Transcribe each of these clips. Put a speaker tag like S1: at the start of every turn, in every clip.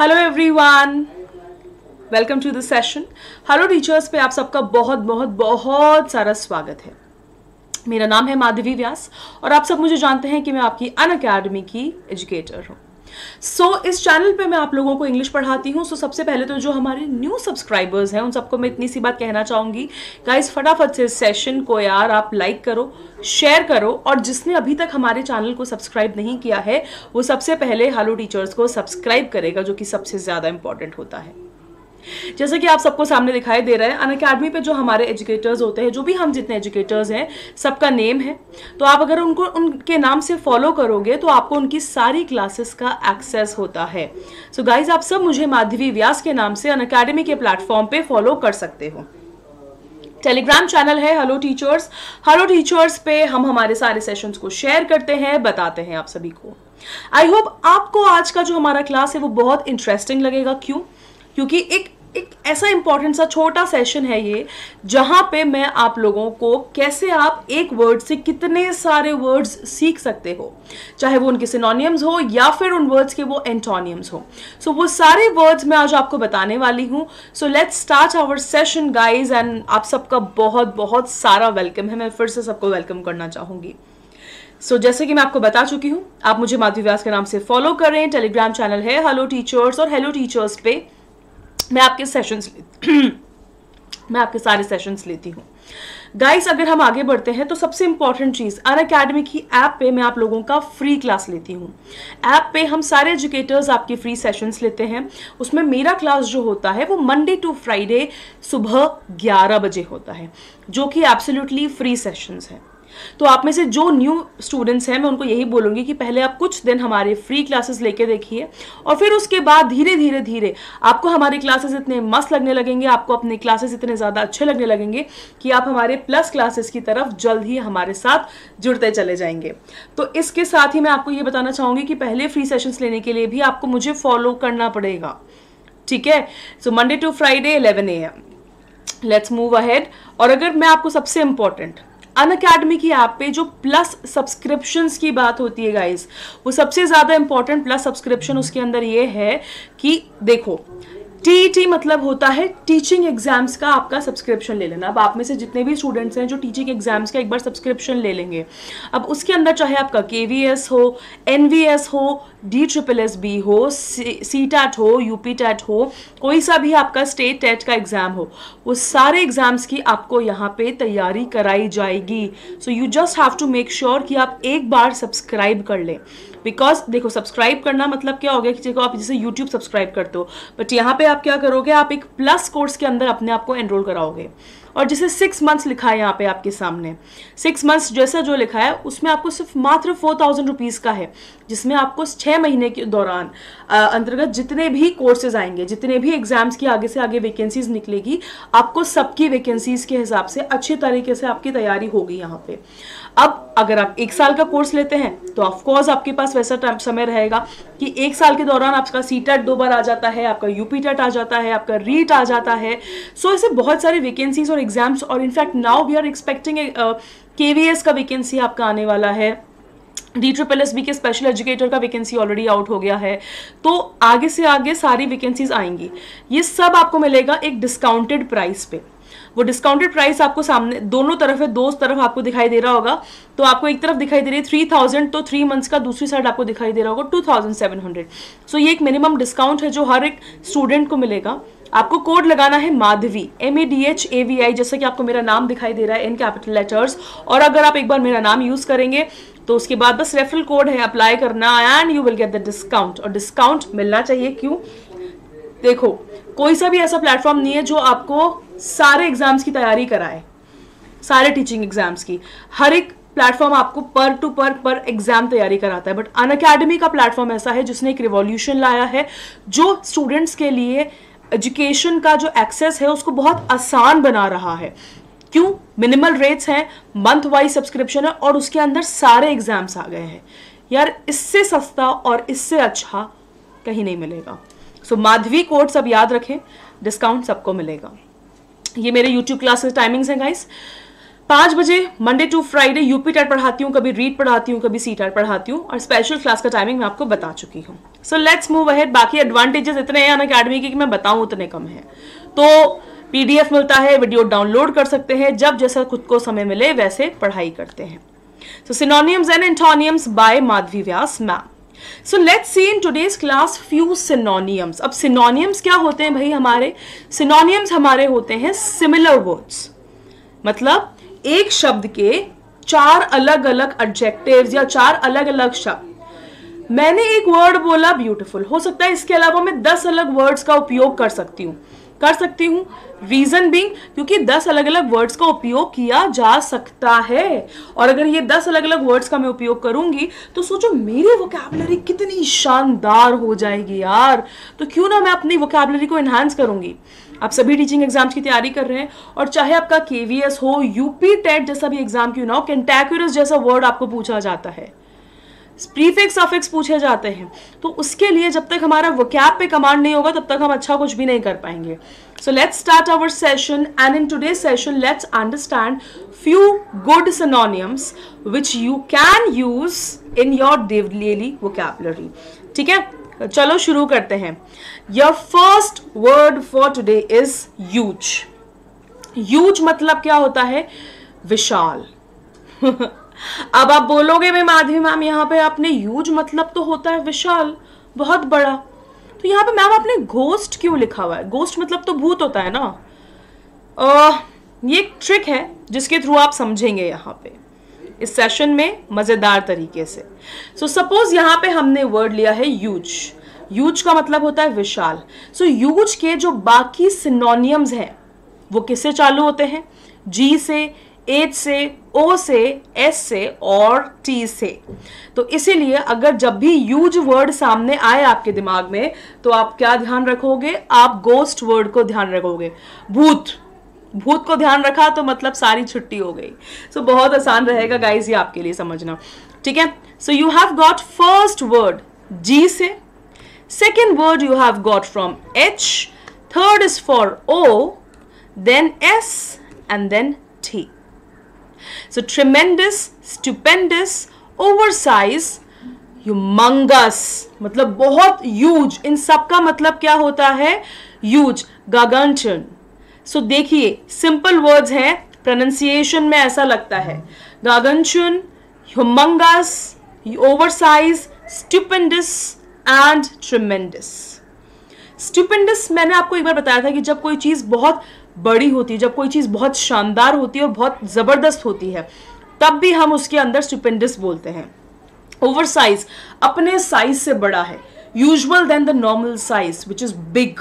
S1: Hello everyone welcome to the session hello teachers पे आप सबका बहुत बहुत बहुत सारा स्वागत है। मेरा नाम है माधवी व्यास और आप सब मुझे जानते हैं कि मैं आपकी अन अकेडमी की एजुकेटर हूँ। सो so, इस चैनल पे मैं आप लोगों को इंग्लिश पढ़ाती हूँ। सो so, सबसे पहले तो जो हमारे न्यू सब्सक्राइबर्स हैं उन सबको मैं इतनी सी बात कहना चाहूँगी। गाइस फटाफट से सेशन को यार आप लाइक करो शेयर करो और जिसने अभी तक हमारे चैनल को सब्सक्राइब नहीं किया है वो सबसे पहले हेलो टीचर्स को सब्सक्राइब करेगा जो कि सबसे ज़्यादा इंपॉर्टेंट होता है। जैसे कि आप सबको सामने दिखाई दे रहा है अन अकेडमी पे जो हमारे एजुकेटर्स होते हैं, जो भी हम जितने एजुकेटर्स हैं, सबका नेम है। तो आप अगर उनको, उनके नाम से फॉलो करोगे तो आपको उनकी सारी क्लासेस का एक्सेस होता है। सो so गाइज़ आप सब मुझे माधवी व्यास के नाम से अन अकेडमी के प्लेटफॉर्म पे फॉलो कर सकते हो। टेलीग्राम चैनल है हेलो टीचर्स हेलो टीचर्स पे हम हमारे सारे सेशंस को शेयर करते हैं, बताते हैं आप सभी को। आई होप आपको आज का जो हमारा क्लास है, वो बहुत इंटरेस्टिंग लगेगा। क्यों? क्योंकि एक एक ऐसा इंपॉर्टेंट सा छोटा सेशन है ये जहाँ पे मैं आप लोगों को कैसे आप एक वर्ड से कितने सारे वर्ड्स सीख सकते हो। चाहे वो उनके सिनोनियम्स हो या फिर उन वर्ड्स के वो एंटोनियम्स हो। सो so, वो सारे वर्ड्स मैं आज आपको बताने वाली हूँ। So let's start our session guys and आप सबका बहुत बहुत सारा वेलकम है। मैं फिर से सबको वेलकम करना चाहूँगी। सो so, जैसे कि मैं आपको बता चुकी हूँ आप मुझे माधवी व्यास के नाम से फॉलो करें टेलीग्राम चैनल है हेलो टीचर्स और हेलो टीचर्स पे। मैं आपके सेशंस मैं आपके सारे सेशंस लेती हूँ। गाइस अगर हम आगे बढ़ते हैं तो सबसे इंपॉर्टेंट चीज़, अन अकेडमी की ऐप पे मैं आप लोगों का फ्री क्लास लेती हूँ। ऐप पे हम सारे एजुकेटर्स आपके फ्री सेशंस लेते हैं। उसमें मेरा क्लास जो होता है, वो मंडे टू फ्राइडे सुबह 11 बजे होता है, जो कि एब्सोल्युटली फ्री सेशंस है। तो आप में से जो न्यू स्टूडेंट्स हैं, मैं उनको यही बोलूँगी कि पहले आप कुछ दिन हमारे फ्री क्लासेस लेके देखिए और फिर उसके बाद धीरे धीरे धीरे आपको हमारे क्लासेस इतने मस्त लगने लगेंगे, आपको अपने क्लासेस इतने ज़्यादा अच्छे लगने लगेंगे कि आप हमारे प्लस क्लासेस की तरफ़ जल्द ही हमारे साथ जुड़ते चले जाएँगे। तो इसके साथ ही मैं आपको ये बताना चाहूँगी कि पहले फ्री सेशंस लेने के लिए भी आपको मुझे फॉलो करना पड़ेगा। ठीक है? So Monday to Friday eleven A M let's move ahead और अगर मैं आपको सबसे इंपॉर्टेंट अन अकेडमी की ऐप पे जो प्लस सब्सक्रिप्शन की बात होती है गाइज़ वो सबसे ज़्यादा इंपॉर्टेंट प्लस सब्सक्रिप्शन उसके अंदर ये है कि देखो टीईटी मतलब होता है टीचिंग एग्ज़ाम्स का आपका सब्सक्रिप्शन ले लेना। अब आप में से जितने भी स्टूडेंट्स हैं जो टीचिंग एग्ज़ाम्स का एक बार सब्सक्रिप्शन ले लेंगे। अब उसके अंदर चाहे आपका के हो एनवीएस हो डी ट्रिपल एस बी हो सी टैट हो यूपी टैट हो, कोई सा भी आपका स्टेट टेट का एग्ज़ाम हो, वो सारे एग्ज़ाम्स की आपको यहाँ पे तैयारी कराई जाएगी। So you just have to make sure कि आप एक बार सब्सक्राइब कर लें। बिकॉज़ देखो सब्सक्राइब करना मतलब क्या हो गया कि देखो आप, जैसे यूट्यूब सब्सक्राइब करते हो। बट यहाँ पे आप क्या करोगे, आप एक प्लस कोर्स के अंदर अपने आप को एनरोल कराओगे। और जैसे सिक्स मंथ्स लिखा है यहाँ पे आपके सामने। सिक्स मंथ्स जैसा जो लिखा है, उसमें आपको सिर्फ़ मात्र फोर थाउज़ेंड रुपीज़ का है, जिसमें आपको छः महीने के दौरान अंतर्गत जितने भी कोर्सेज आएँगे, जितने भी एग्ज़ाम्स की आगे से आगे वैकेंसीज निकलेगी, आपको सबकी वैकेंसीज के हिसाब से अच्छी तरीके से आपकी तैयारी होगी यहाँ पे। अब अगर आप एक साल का कोर्स लेते हैं तो ऑफकोर्स आपके पास वैसा टाइम समय रहेगा कि एक साल के दौरान आपका सी टेट दो बार आ जाता है, आपका यूपी टेट आ जाता है, आपका रीट आ जाता है। सो ऐसे बहुत सारे वैकेंसीज और एग्ज़ाम्स और in fact now we are expecting K V S का वैकेंसी आपका आने वाला है। डी ट्रिपल एस बी के स्पेशल एजुकेटर का वैकेंसी ऑलरेडी आउट हो गया है। तो आगे से आगे सारी वैकेंसीज आएँगी। ये सब आपको मिलेगा एक डिस्काउंटेड प्राइस पे। वो डिस्काउंटेड प्राइस आपको सामने, दोनों तरफ़ है, दो तरफ़ आपको दिखाई दे रहा होगा। तो आपको एक तरफ़ दिखाई दे रही है थ्री थाउज़ेंड तो थ्री मंथ्स का दूसरी साइड आपको दिखाई दे रहा होगा two thousand seven hundred so ये एक मिनिमम डिस्काउंट है जो हर एक स्टूडेंट को मिलेगा। आपको कोड लगाना है Madhavi M A D H A V I जैसे कि आपको मेरा नाम दिखाई दे रहा है, इन कैपिटल लेटर्स और अगर आप एक बार मेरा नाम यूज़ करेंगे तो उसके बाद बस रेफरल कोड है अप्लाई करना and you will get the discount और डिस्काउंट मिलना चाहिए, क्यों? देखो, कोई सा भी ऐसा प्लेटफॉर्म नहीं है जो आपको सारे एग्ज़ाम्स की तैयारी कराए, सारे टीचिंग एग्ज़ाम्स की। हर एक प्लेटफॉर्म आपको पर टू पर पर एग्ज़ाम तैयारी कराता है। बट अन अकेडमी का प्लेटफॉर्म ऐसा है जिसने एक रिवॉल्यूशन लाया है, जो स्टूडेंट्स के लिए एजुकेशन का जो एक्सेस है उसको बहुत आसान बना रहा है। क्यों? मिनिमल रेट्स हैं मंथ वाइज सब्सक्रिप्शन है और उसके अंदर सारे एग्ज़ाम्स आ गए हैं। यार इससे सस्ता और इससे अच्छा कहीं नहीं मिलेगा। सो so, माधवी कोड सब याद रखें डिस्काउंट सबको मिलेगा। ये मेरे यूट्यूब क्लासेस टाइमिंग्स हैं गाइस पाँच बजे Monday to Friday UP TET पढ़ाती हूँ, कभी रीड पढ़ाती हूँ, कभी सी टेट पढ़ाती हूँ, और स्पेशल क्लास का टाइमिंग मैं आपको बता चुकी हूँ। सो लेट्स मूव अहेड बाकी एडवांटेजेस इतने हैं अन अकेडमी के कि मैं बताऊँ उतने कम है। तो पीडीएफ मिलता है वीडियो डाउनलोड कर सकते हैं, जब जैसा खुद को समय मिले, वैसे पढ़ाई करते हैं। So synonyms and antonyms by Madhavi Vyas ma'am so let's see in today's class few synonyms अब सिनोनियम्स क्या होते हैं भाई हमारे? सिनोनियम्स हमारे होते हैं सिमिलर वर्ड्स मतलब एक शब्द के चार अलग अलग एडजेक्टिव्स या चार अलग अलग शब्द। मैंने एक वर्ड बोला ब्यूटीफुल हो सकता है इसके अलावा मैं दस अलग वर्ड्स का उपयोग कर सकती हूँ। कर सकती हूँ। रीजन बिंग क्योंकि दस अलग अलग वर्ड्स का उपयोग किया जा सकता है। और अगर ये दस अलग अलग वर्ड्स का मैं उपयोग करूँगी तो सोचो मेरी वोकेबलरी कितनी शानदार हो जाएगी यार। तो क्यों ना मैं अपनी वोकेबलरी को एनहांस करूँगी? आप सभी टीचिंग एग्ज़ाम्स की तैयारी कर रहे हैं, और चाहे आपका केवीएस हो यूपी टेट जैसा भी एग्ज़ाम क्यों ना हो कैंटेक्यूरस जैसा वर्ड आपको पूछा जाता है। प्रीफिक्स अफिक्स पूछे जाते हैं। तो उसके लिए जब तक हमारा वोकैब पे कमांड नहीं होगा, तब तक हम अच्छा कुछ भी नहीं कर पाएँगे। So let's start our session and in today session let's understand few good synonyms which you can use in your daily vocabulary ठीक है? चलो शुरू करते हैं। Your first word for today is huge huge मतलब क्या होता है? विशाल। अब आप बोलोगे मैं माधवी मैम यहाँ पे आपने यूज़ मतलब तो होता है विशाल बहुत बड़ा। तो यहाँ पे मैम आपने घोस्ट क्यों लिखा हुआ है? घोस्ट मतलब तो भूत होता है ना? आ, ये एक ट्रिक है जिसके थ्रू आप समझेंगे यहाँ पे। इस सेशन में मज़ेदार तरीके से। सो सपोज़ यहाँ पे हमने वर्ड लिया है यूज़ यूज़ का मतलब होता है विशाल। सो so, यूज़ के जो बाकी सिनोनियम्स हैं वो किससे चालू होते हैं? जी से एच से ओ से एस से और टी से। तो इसीलिए अगर जब भी यूज़ वर्ड सामने आए आपके दिमाग में तो आप क्या ध्यान रखोगे? आप गोस्ट वर्ड को ध्यान रखोगे। भूत। भूत को ध्यान रखा तो मतलब सारी छुट्टी हो गई। सो so, बहुत आसान रहेगा गाइज़ ये आपके लिए समझना। ठीक है? So you have got first word G से। Second word you have got from H third is for O then S and then T So tremendous, stupendous, oversize, humongous मतलब बहुत यूज़ इन सब का मतलब क्या होता है? यूज़ गागंचन सो so, देखिए सिंपल वर्ड्स हैं प्रोनाउंसिएशन में ऐसा लगता है. Gargantuan humongous oversize stupendous and tremendous stupendous मैंने आपको एक बार बताया था कि जब कोई चीज़ बहुत बड़ी होती है, जब कोई चीज़ बहुत शानदार होती है और बहुत ज़बरदस्त होती है, तब भी हम उसके अंदर स्टूपेंडस बोलते हैं। ओवर साइज़ अपने साइज़ से बड़ा है usual than the normal size which is big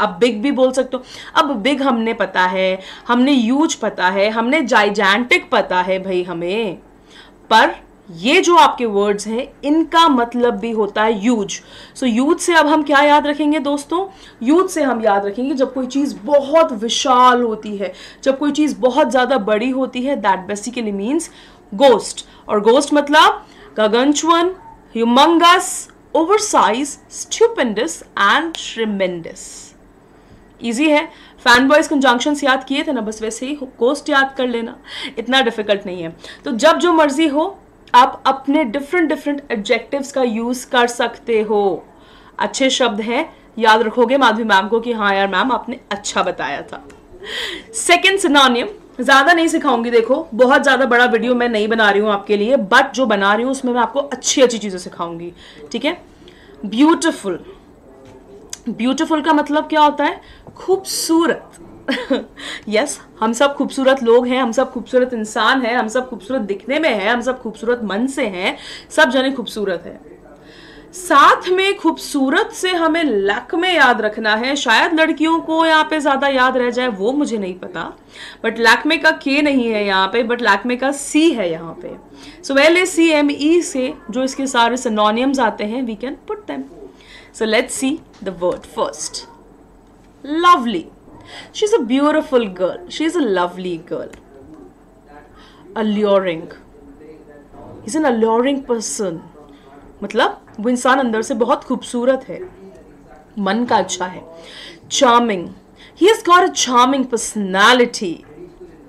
S1: अब बिग भी बोल सकते हो। अब बिग हमने पता है, हमने यूज़ पता है, हमने जाइजेंटिक पता है भाई हमें। पर ये जो आपके वर्ड्स हैं, इनका मतलब भी होता है यूज़ सो यूज़ से अब हम क्या याद रखेंगे दोस्तों? यूज़ से हम याद रखेंगे जब कोई चीज़ बहुत विशाल होती है, जब कोई चीज़ बहुत ज़्यादा बड़ी होती है दैट बेसिकली मीन्स गोस्ट और गोस्ट मतलब gargantuan humongous oversize stupendous and tremendous easy है? फ़ैन बॉयज़ कंजंक्शन याद किए थे ना? बस वैसे ही गोस्ट याद कर लेना। इतना डिफ़िकल्ट नहीं है। तो जब जो मर्ज़ी हो आप अपने डिफरेंट डिफरेंट एडजेक्टिव्स का यूज़ कर सकते हो। अच्छे शब्द हैं। याद रखोगे माधवी मैम को कि हाँ यार मैम, आपने अच्छा बताया था। सेकेंड सिनोनियम ज़्यादा नहीं सिखाऊँगी, देखो, बहुत ज़्यादा बड़ा वीडियो मैं नहीं बना रही हूँ आपके लिए बट जो बना रही हूँ उसमें मैं आपको अच्छी अच्छी चीज़ें सिखाऊँगी, ठीक है? ब्यूटिफुल ब्यूटिफुल का मतलब क्या होता है? खूबसूरत। यस yes, हम सब खूबसूरत लोग हैं हम सब खूबसूरत इंसान हैं हम सब खूबसूरत दिखने में हैं हम सब खूबसूरत मन से हैं सब जने खूबसूरत है। साथ में खूबसूरत से हमें लक में याद रखना है। शायद लड़कियों को यहाँ पे ज़्यादा याद रह जाए वो मुझे नहीं पता। बट लैकमे का के नहीं है यहाँ पे बट लैकमे का सी है यहाँ पे। सो वेल ए सी एम ई से जो इसके सारे सिनोनियम्स आते हैं we can put them so let's see the word first lovely She's a beautiful girl. She's a lovely girl. Alluring. He's an alluring person. मतलब वो इंसान अंदर से बहुत खूबसूरत है मन का अच्छा है charming he has got a charming personality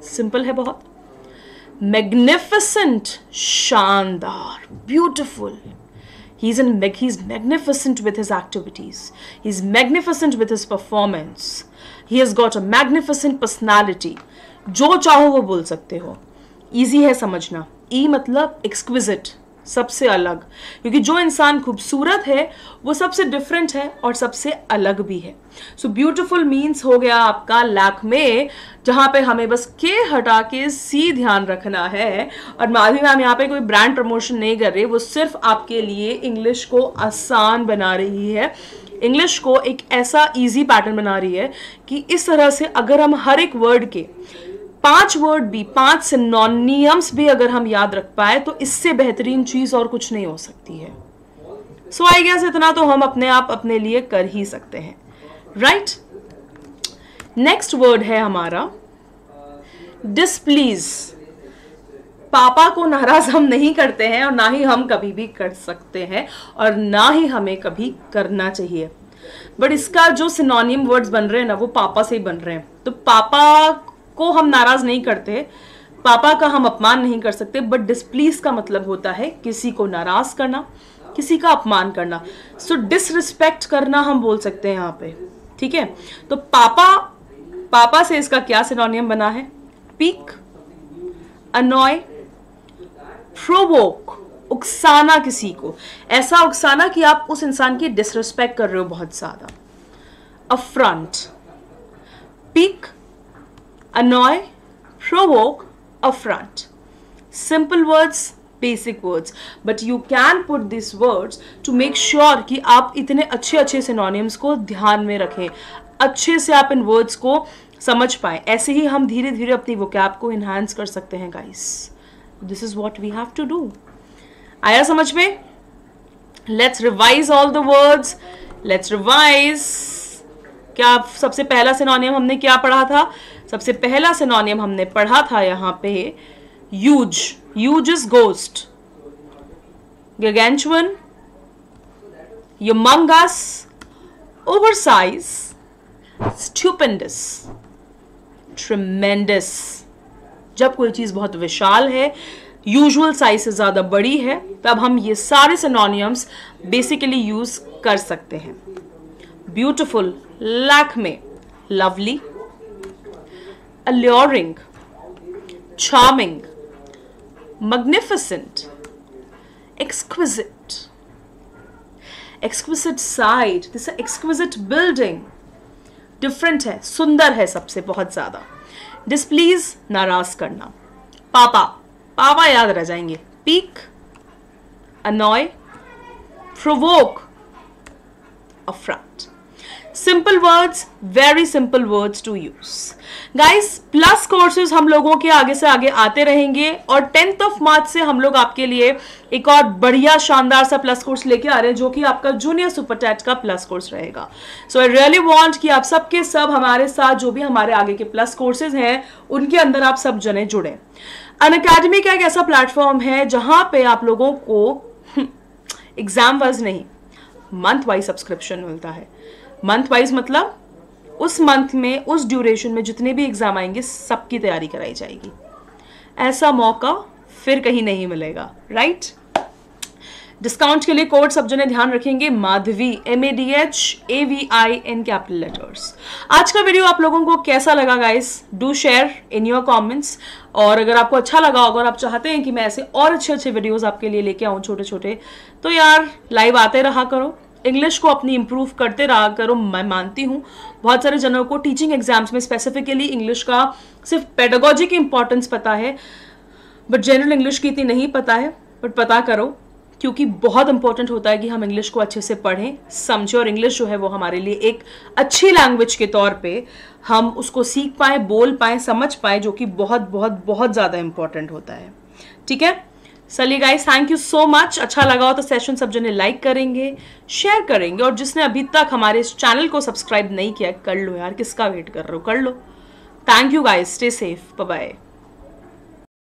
S1: simple है बहुत मैग्निफिसेंट शानदार beautiful he's in mag- he's magnificent with his activities he's magnificent with his performance He has got a magnificent personality. जो चाहो वो बोल सकते हो। ईजी है समझना। ई मतलब एक्सक्विजिट सबसे अलग। क्योंकि जो इंसान खूबसूरत है, वो सबसे डिफरेंट है और सबसे अलग भी है। सो ब्यूटिफुल मीन्स हो गया आपका लैक में, जहाँ पे हमें बस के हटा के सी ध्यान रखना है। और माधवी मैम यहाँ पे कोई ब्रांड प्रमोशन नहीं कर रही, वो सिर्फ़ आपके लिए इंग्लिश को आसान बना रही है। इंग्लिश को एक ऐसा इजी पैटर्न बना रही है कि इस तरह से अगर हम हर एक वर्ड के पाँच वर्ड भी, पाँच सिनोनियम्स भी अगर हम याद रख पाए तो इससे बेहतरीन चीज़ और कुछ नहीं हो सकती है। सो आई गेस इतना तो हम अपने आप अपने लिए कर ही सकते हैं। राइट नेक्स्ट वर्ड है हमारा डिसप्लीज पापा को नाराज़ हम नहीं करते हैं और ना ही हम कभी भी कर सकते हैं और ना ही हमें कभी करना चाहिए। बट इसका जो सिनोनियम वर्ड्स बन रहे हैं ना वो पापा से ही बन रहे हैं। तो पापा को हम नाराज़ नहीं करते पापा का हम अपमान नहीं कर सकते बट डिसप्लीज का मतलब होता है किसी को नाराज़ करना किसी का अपमान करना। सो so, डिसरिस्पेक्ट करना हम बोल सकते हैं यहाँ पे ठीक है? तो पापा पापा से इसका क्या सिनोनियम बना है? पीक अनॉय प्रोवोक उकसाना किसी को। ऐसा उकसाना कि आप उस इंसान की डिसरिस्पेक्ट कर रहे हो बहुत ज़्यादा। Affront pique annoy provoke, affront simple words basic words but you can put this words to make sure कि आप इतने अच्छे अच्छे synonyms को ध्यान में रखें। अच्छे से आप इन वर्ड्स को समझ पाए। ऐसे ही हम धीरे धीरे अपनी वोकैब को इन्हांस कर सकते हैं guys this is what we have to do आया समझ में? Let's revise all the words let's revise क्या सबसे पहला सिनोनियम हमने क्या पढ़ा था? सबसे पहला सिनोनियम हमने पढ़ा था यहाँ पे huge huge is ghost gargantuan. Humongous. Oversize stupendous. Tremendous. जब कोई चीज़ बहुत विशाल है यूजुअल साइज़ से ज़्यादा बड़ी है, तब हम ये सारे सनोनियम्स बेसिकली यूज़ कर सकते हैं। ब्यूटिफुल लैक में lovely alluring charming magnificent exquisite exquisite side this exquisite building different है, सुंदर है सबसे बहुत ज़्यादा। डिसप्लीज नाराज़ करना। पापा पापा याद रह जाएँगे। Pique annoy provoke affront simple words very simple words to use guys plus courses हम लोगों के आगे से आगे आते रहेंगे और टेंथ ऑफ़ मार्च से हम लोग आपके लिए एक और बढ़िया शानदार सा प्लस कोर्स लेके आ रहे हैं, जो कि आपका जूनियर सुपर टैट का प्लस कोर्स रहेगा। सो आई रियली वांट कि आप सबके सब हमारे साथ जो भी हमारे आगे के प्लस कोर्सेज हैं, उनके अंदर आप सब जने जुड़े। अन अकेडमी का एक ऐसा प्लेटफॉर्म है जहाँ पे आप लोगों को एग्ज़ाम वाइज नहीं मंथ वाइज सब्सक्रिप्शन मिलता है। मंथ वाइज मतलब उस मंथ में, उस ड्यूरेशन में जितने भी एग्ज़ाम आएँगे, सबकी तैयारी कराई जाएगी। ऐसा मौका फिर कहीं नहीं मिलेगा राइट डिस्काउंट के लिए कोड सब जने ध्यान रखेंगे। Madhavi M A D H A V I in capital letters आज का वीडियो आप लोगों को कैसा लगा guys do share in your comments और अगर आपको अच्छा लगा अगर आप चाहते हैं कि मैं ऐसे और अच्छे अच्छे वीडियोस आपके लिए लेके आऊँ छोटे छोटे तो यार लाइव आते रहा करो। इंग्लिश को अपनी इंप्रूव करते रहा करो, मैं मानती हूँ। बहुत सारे जनों को टीचिंग एग्ज़ाम्स में स्पेसिफिकली इंग्लिश का सिर्फ़ पेडागोजी की इंपॉर्टेंस पता है बट जनरल इंग्लिश की इतनी नहीं पता है बट पता करो, क्योंकि बहुत इंपॉर्टेंट होता है कि हम इंग्लिश को अच्छे से पढ़ें, समझें और इंग्लिश जो है वो हमारे लिए एक अच्छी लैंग्वेज के तौर पे हम उसको सीख पाए, बोल पाए, समझ पाए, जो कि बहुत बहुत बहुत ज़्यादा इंपॉर्टेंट होता है। ठीक है? चलिए guys thank you so much अच्छा लगा हो तो सेशन सब जने लाइक करेंगे शेयर करेंगे और जिसने अभी तक हमारे इस चैनल को सब्सक्राइब नहीं किया, कर लो यार, किसका वेट कर रहे हो? कर लो. Thank you guys stay safe bye